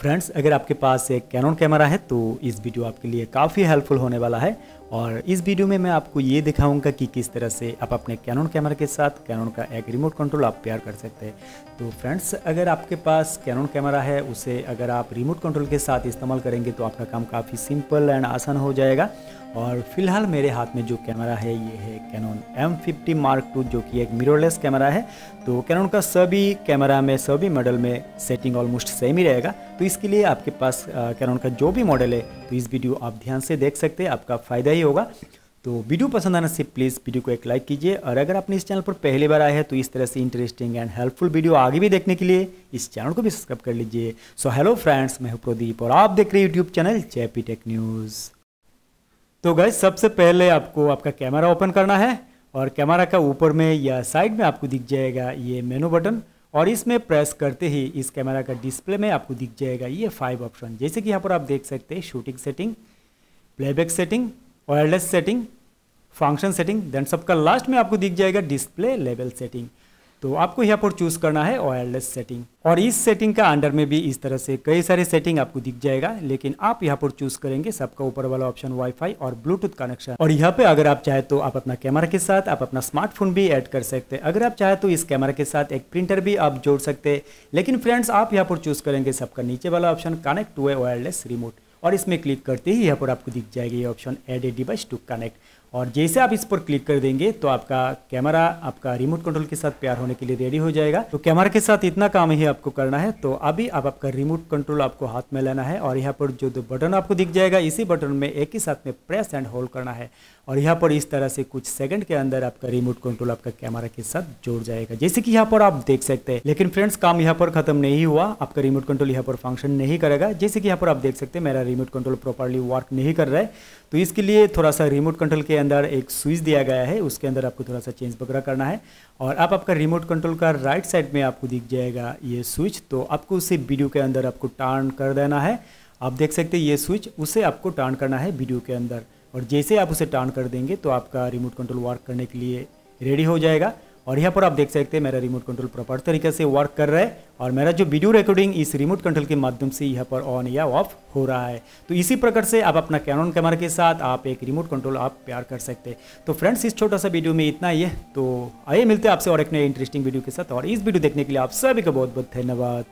Friends अगर आपके पास एक कैनन कैमरा है तो इस वीडियो आपके लिए काफ़ी हेल्पफुल होने वाला है। और इस वीडियो में मैं आपको ये दिखाऊँगा कि किस तरह से आप अपने कैनन कैमरा के साथ कैनन का एक रिमोट कंट्रोल आप पेयर कर सकते हैं। तो फ्रेंड्स अगर आपके पास कैनन कैमरा है, उसे अगर आप रिमोट कंट्रोल के साथ इस्तेमाल करेंगे तो आपका काम काफ़ी सिंपल एंड आसान हो जाएगा। और फ़िलहाल मेरे हाथ में जो कैमरा है, ये है Canon M fifty mark two जो कि एक मिररलेस कैमरा है। तो कैनन का सभी कैमरा में, सभी मॉडल में सेटिंग ऑलमोस्ट सेम ही रहेगा। तो इसके लिए आपके पास कैनन का जो भी मॉडल है तो इस वीडियो आप ध्यान से देख सकते हैं। आपका फ़ायदा ही होगा। तो वीडियो पसंद आने से प्लीज़ वीडियो को एक लाइक कीजिए और अगर आपने इस चैनल पर पहली बार आए हैं तो इस तरह से इंटरेस्टिंग एंड हेल्पफुल वीडियो आगे भी देखने के लिए इस चैनल को भी सब्सक्राइब कर लीजिए। सो हेलो फ्रेंड्स मैं हूँ प्रदीप और आप देख रहे हैं YouTube channel JP tech news तो गैस सबसे पहले आपको आपका कैमरा ओपन करना है और कैमरा का ऊपर में या साइड में आपको दिख जाएगा ये मेनू बटन और इसमें प्रेस करते ही इस कैमरा का डिस्प्ले में आपको दिख जाएगा ये फाइव ऑप्शन जैसे कि यहाँ पर आप देख सकते हैं shooting setting playback setting wireless setting function setting then सबका लास्ट में आपको दिख जाएगा डिस्प्ले लेवल सेटिंग तो आपको यहाँ पर चूज़ करना है वायरलेस सेटिंग और इस सेटिंग का अंडर में भी इस तरह से कई सारे सेटिंग आपको दिख जाएगा, लेकिन आप यहाँ पर चूज़ करेंगे सबका ऊपर वाला ऑप्शन वाईफाई और ब्लूटूथ कनेक्शन और यहाँ पे अगर आप चाहे तो आप अपना कैमरा के साथ, आप अपना स्मार्टफ़ोन भी ऐड कर सकते हैं. अगर आप चाहे तो इस कैमरा के साथ एक प्रिंटर भी आप जोड़ सकते हैं. लेकिन फ्रेंड्स आप यहाँ पर चूज़ करेंगे सबका नीचे वाला option connect to a wireless remote और इसमें क्लिक करते ही यहाँ पर आपको दिख जाएगा। ये option add a device to connect और जैसे आप इस पर क्लिक कर देंगे तो आपका कैमरा आपका रिमोट कंट्रोल के साथ प्यार होने के लिए रेडी हो जाएगा। तो कैमरा के साथ इतना काम ही आपको करना है तो अभी आप आपका रिमोट कंट्रोल आपको हाथ में लेना है और यहाँ पर जो दो बटन आपको दिख जाएगा, इसी बटन में एक ही साथ में प्रेस एंड होल्ड करना है। और यहाँ पर इस तरह से कुछ सेकंड के अंदर आपका रिमोट कंट्रोल आपका कैमरा के साथ जोड़ जाएगा। जैसे कि यहाँ पर आप देख सकते हैं, लेकिन फ्रेंड्स काम यहाँ पर खत्म नहीं हुआ, आपका रिमोट कंट्रोल यहाँ पर फ़ंक्शन नहीं करेगा। जैसे कि यहाँ पर आप देख सकते हैं, मेरा रिमोट कंट्रोल प्रॉपरली वर्क नहीं कर रहा है। तो इसके लिए थोड़ा सा रिमोट कंट्रोल के अंदर एक स्विच दिया गया है, उसके अंदर आपको थोड़ा सा चेंज वगैरह करना है। और आप आपका रिमोट कंट्रोल का राइट साइड में आपको दिख जाएगा ये स्विच तो आपको उसे वीडियो के अंदर आपको टर्न कर देना है। आप देख सकते हैं ये स्विच उसे आपको टर्न करना है वीडियो के अंदर। और जैसे आप उसे टर्न कर देंगे तो आपका रिमोट कंट्रोल वर्क करने के लिए रेडी हो जाएगा। और यहाँ पर आप देख सकते हैं, मेरा रिमोट कंट्रोल प्रॉपर तरीके से वर्क कर रहा है और मेरा जो वीडियो रिकॉर्डिंग इस रिमोट कंट्रोल के माध्यम से यहाँ पर ऑन या ऑफ़ हो रहा है। तो इसी प्रकार से आप अपना कैनन कैमरा के साथ आप एक रिमोट कंट्रोल आप प्यार कर सकते हैं। तो फ्रेंड्स इस छोटा सा वीडियो में इतना ही है। तो आइए मिलते हैं आपसे और एक नए इंटरेस्टिंग वीडियो के साथ और इस वीडियो देखने के लिए आप सभी का बहुत बहुत धन्यवाद।